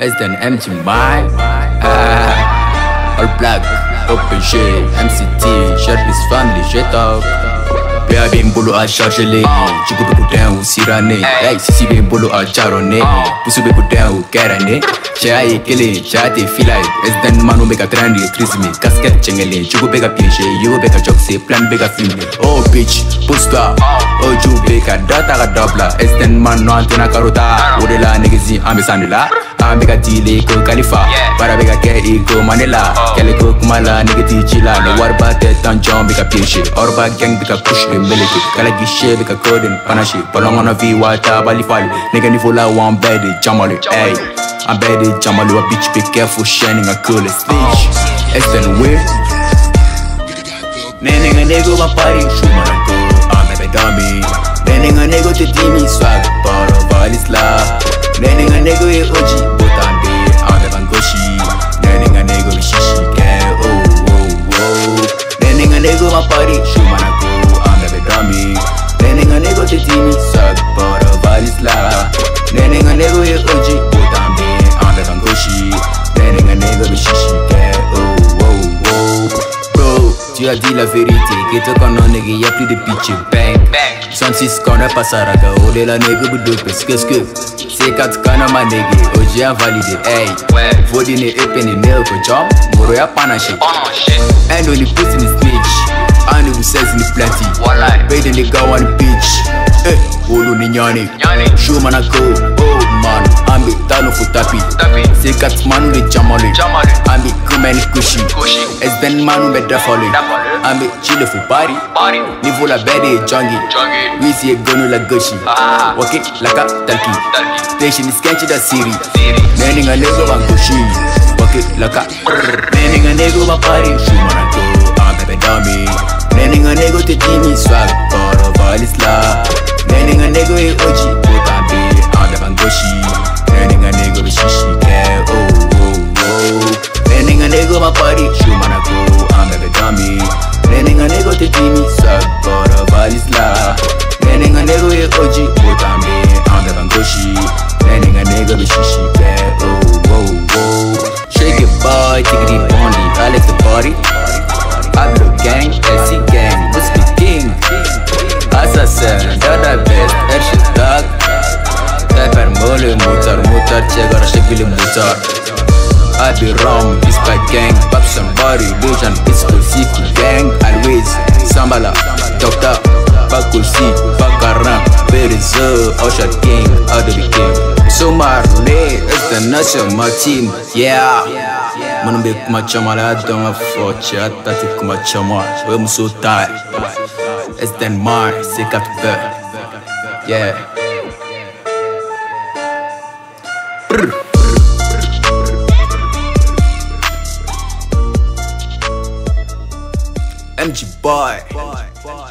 It's an empty mind. Ah, all black, open shit, MCT, shirt is family, shit up. Père bien bolo a charge le, Chico de putain ou sirane Hey, sisi bien bolo à charonne Poussou de putain ou karane Chai kele, chai te filai Es dan manu mega trendy, trisme Casket chengele, chico bega pinche, Yo bega chokse, plan bega filme Oh bitch, pusta. Oh ju bega data ga dobla Es dan manu antena karota Odela negezi ambesandela Ah, ambe sandela. Ambe ka dile eh, ko kalifa, para beka ke iko eh, manila. Oh. Kele eh, ko kumala negeti chila, no warba te tanjon beka piège. Orba gang beka push be meleke, kala gishe beka coding panache. Palongono vi wata bali fali, nigga ni fola one bed jamali Hey. I'm better Jamalu a bitch be careful shining a cool stage It's been weird Nene a nigga my party. Shoot my my party shoot my go I'm a dummy Nene a nigga to dimi swag part of all is love Nene a nigga e oji but I'm be I'm a bangoshi Nene a nigga be shishi ke oh oh oh Bro, tu as dit la vérité Que toi quand on nigga y'a plus de pitch Bang, bang 66 qu'on a passé à raga Ode la nigga bu dope Qu'est-ce que C'est quatre kana ma nigga Oji a validé Hey, Vodine epeni nail ko jump. Moro ya panache And only pussy ni snitch And who says ni plenty. Baby nigga one bitch Eh, olu ni nyani. Show man a go Oh man, ambi talo futapi C'est quatre manu de jamale Ambi kumeni kushi. Es ben manu be defole Ambi chile fu party Niveau la bede jongi Wisi e gonu la gushi. Wake laka talki Station is da siri Neni nga nego ba gushi Wake laka Neni nga nego ba party Shumana go. Ah, Ambe be dummy Te dimi swag Part of all is love. Neni nga nego e oji Utambi Ambe bangoshi Neni nga nego be shishi ke Oh oh oh. Neni nga nego ba party Shumana go Ambe be dummy. Nga nego te dimi swag of all love. Neni nga nego e oji Utambi Ambe bangoshi Neni nga nego be shishi ke Oh oh oh. Shake it boy Tiggity Bondi Alex the party Pablo gang, SC gang, Assassin, Dada best, Ershid dog Pepper mole, motor, motor, chegar, shekili motor I be rum, Pispa gang, Babson body, Lujan, exclusive gang. Always, Sambala, Doctor, Bakusi, Bakaram, Berizo, Ocean king, Adobe king Sumar, Lee, it's the national team, yeah. Mano be kuma chama la donga forte atati kuma chama we muso tai Es den mar se kat be Yeah Brr. MG boy